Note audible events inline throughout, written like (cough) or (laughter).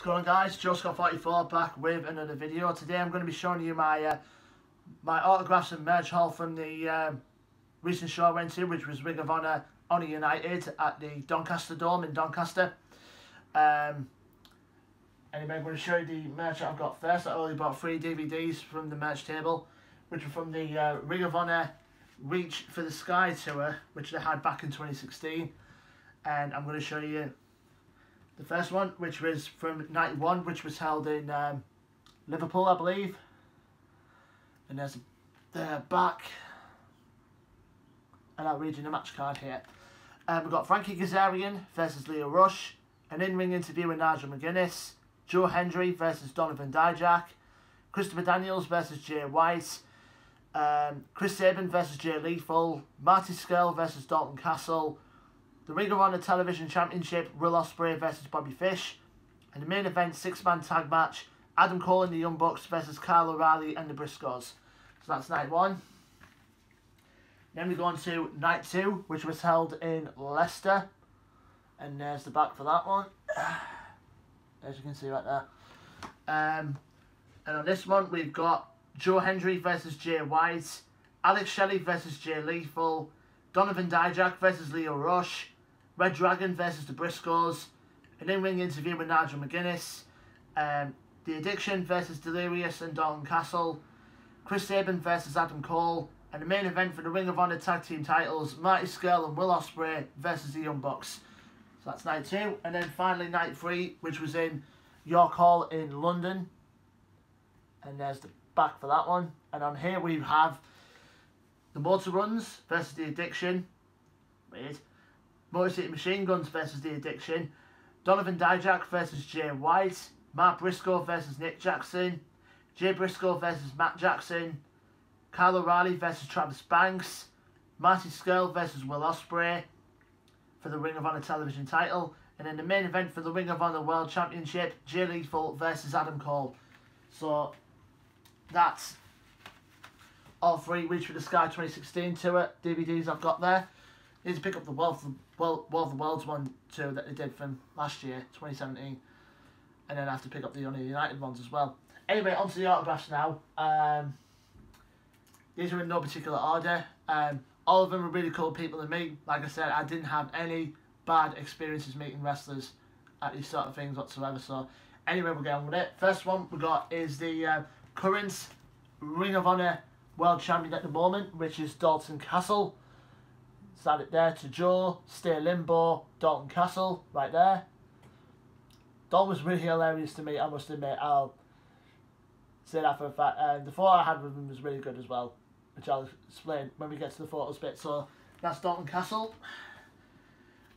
What's going on guys, Joe Scott 44 back with another video. Today I'm going to be showing you my uh, my autographs and merch haul from the um, recent show I went to, which was Ring of Honor Honor United at the Doncaster Dome in Doncaster. Um, anyway, I'm going to show you the merch I've got first. I only bought three DVDs from the merch table, which were from the uh, Ring of Honor Reach for the Sky tour, which they had back in 2016. And I'm going to show you the first one, which was from 91, which was held in um, Liverpool, I believe. And there's the back. And I'll read you the match card here. Um, we've got Frankie Kazarian versus Lio Rush. An in-ring interview with Nigel McGuinness. Joe Hendry versus Donovan Dijak. Christopher Daniels versus Jay White. Um, Chris Sabin versus Jay Lethal. Marty Scurll versus Dalton Castle the Ring of Honor Television Championship, Will Ospreay versus Bobby Fish, and the main event six-man tag match, Adam Cole and the Young Bucks versus Kyle O'Reilly and the Briscoes. So that's night one. Then we go on to night two, which was held in Leicester. And there's the back for that one. (sighs) As you can see right there. Um, and on this one, we've got Joe Hendry versus Jay White, Alex Shelley versus Jay Lethal, Donovan Dijak versus Lio Rush, Red Dragon versus the Briscoes, an in-ring interview with Nigel McGuinness, um, The Addiction versus Delirious and Dalton Castle, Chris Sabin versus Adam Cole, and the main event for the Ring of Honor Tag Team titles, Marty Scurll and Will Ospreay versus the Young Bucks. So that's night two. And then finally night three, which was in York Hall in London. And there's the back for that one. And on here we have the Motor Runs versus the Addiction. Weird. Motor City Machine Guns versus The Addiction, Donovan Dijak versus Jay White, Mark Briscoe versus Nick Jackson, Jay Briscoe versus Matt Jackson, Kyle O'Reilly versus Travis Banks, Marty Scurll versus Will Ospreay for the Ring of Honor television title, and in the main event for the Ring of Honor World Championship, Jay Lethal versus Adam Cole. So that's all three Reach for the Sky 2016 tour DVDs I've got there. Need to pick up the Wealth well, War of the Worlds one too that they did from last year, 2017. And then I have to pick up the only United ones as well. Anyway, onto the autographs now. Um, these are in no particular order. Um, all of them are really cool people to meet. Like I said, I didn't have any bad experiences meeting wrestlers at these sort of things whatsoever. So anyway, we're going with it. First one we got is the uh, current Ring of Honor World Champion at the moment, which is Dalton Castle. Stand it there to Joe, stay limbo, Dalton Castle, right there. Dalton was really hilarious to me, I must admit. I'll say that for a fact. And the photo I had with him was really good as well, which I'll explain when we get to the photos bit. So that's Dalton Castle.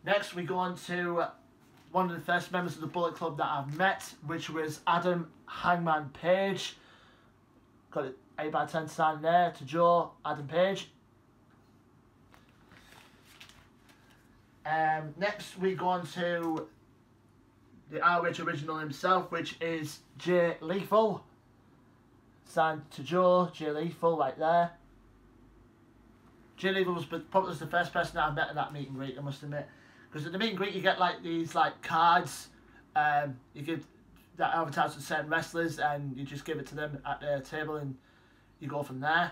Next, we go on to one of the first members of the Bullet Club that I've met, which was Adam Hangman Page. Got it 8 by 10 stand there to Joe, Adam Page. Um, next, we go on to the ROH original himself, which is Jay Lethal. Signed to Joe, Jay Lethal, right there. Jay Lethal was probably the first person that I met at that meet and greet, I must admit. Because at the meet and greet, you get like these like cards. Um, you give that advertise to certain wrestlers, and you just give it to them at their table, and you go from there.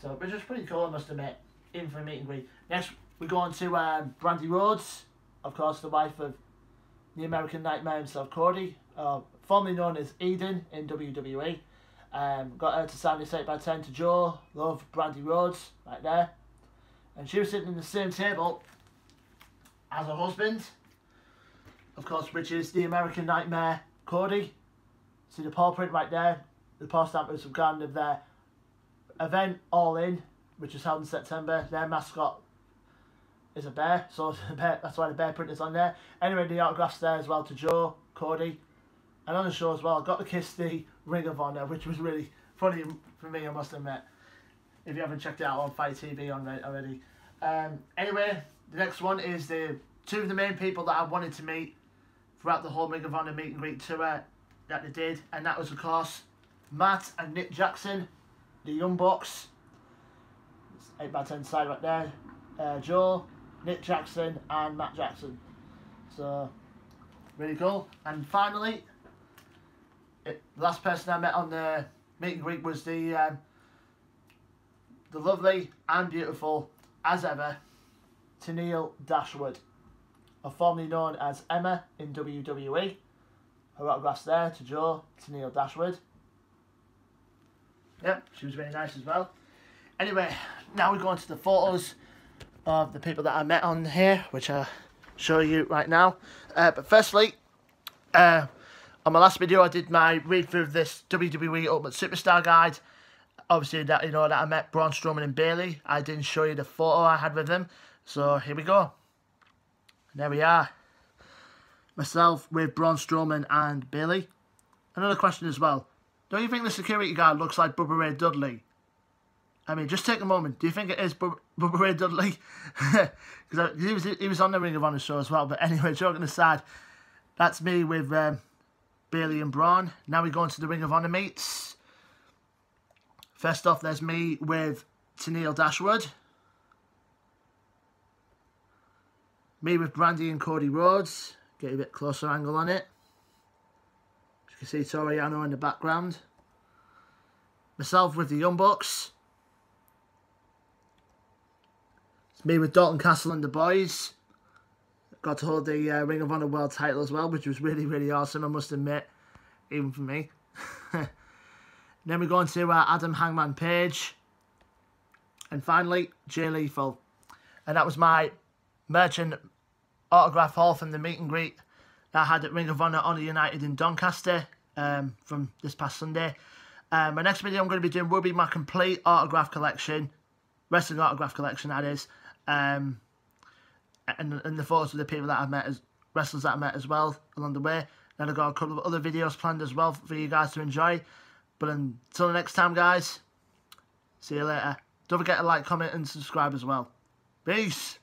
So, which was pretty cool, I must admit, in for a meet and greet. Next, we go on to um, Brandi Rhodes, of course, the wife of the American Nightmare himself, Cody, uh, formerly known as Eden in WWE. Um, got her to sign this 8 by 10 to Joe, love Brandi Rhodes, right there. And she was sitting in the same table as her husband, of course, which is the American Nightmare, Cody. See the paw print right there, the paw stamp was some of their event All In, which was held in September. Their mascot is a bear, so (laughs) bear, that's why the bear print is on there. Anyway, the autographs there as well to Joe, Cody, and on the show as well. Got to kiss the Ring of Honor, which was really funny for me, I must admit. If you haven't checked it out on FITE TV on already. Um, anyway, the next one is the two of the main people that I wanted to meet throughout the whole Ring of Honor meet and greet tour that they did, and that was of course Matt and Nick Jackson, the Young Bucks. 8 by 10 side right there. Uh, Joe, Nick Jackson and Matt Jackson. So, really cool. And finally, it, the last person I met on the meet and greet was the um, the lovely and beautiful, as ever, Tenille Dashwood, or formerly known as Emma in WWE. Her autographs there to Joe, Tenille Dashwood. Yep, she was really nice as well. Anyway, now we go on to the photos of the people that I met on here, which I'll show you right now. Uh, but firstly, uh, on my last video I did my read through of this WWE Ultimate Superstar Guide. Obviously, that you know that I met Braun Strowman and Bayley. I didn't show you the photo I had with them. So here we go. And there we are. Myself with Braun Strowman and Bayley. Another question as well. Don't you think the security guard looks like Bubba Ray Dudley? I mean, just take a moment. Do you think it is Bubba, Ray Dudley? (laughs) Because he was, he was on the Ring of Honor show as well. But anyway, (laughs) joking aside, that's me with um, Bayley and Braun. Now we go into the Ring of Honor meets. First off, there's me with Tenille Dashwood. Me with Brandi and Cody Rhodes. Get a bit closer angle on it. You can see Toru Yano in the background. Myself with the Young Bucks. It's me with Dalton Castle and the boys. Got to hold the uh, Ring of Honor World title as well, which was really, really awesome, I must admit. Even for me. (laughs) then we go on to uh, Adam Hangman Page. And finally, Jay Lethal. And that was my merchant autograph haul from the meet and greet that I had at Ring of Honor Honor United in Doncaster um, from this past Sunday. Um, my next video I'm going to be doing will be my complete autograph collection, wrestling autograph collection that is, um, and, and the thoughts of the people that I've met as wrestlers that I met as well along the way. Then I've got a couple of other videos planned as well for you guys to enjoy. But until next time, guys, see you later. Don't forget to like, comment, and subscribe as well. Peace.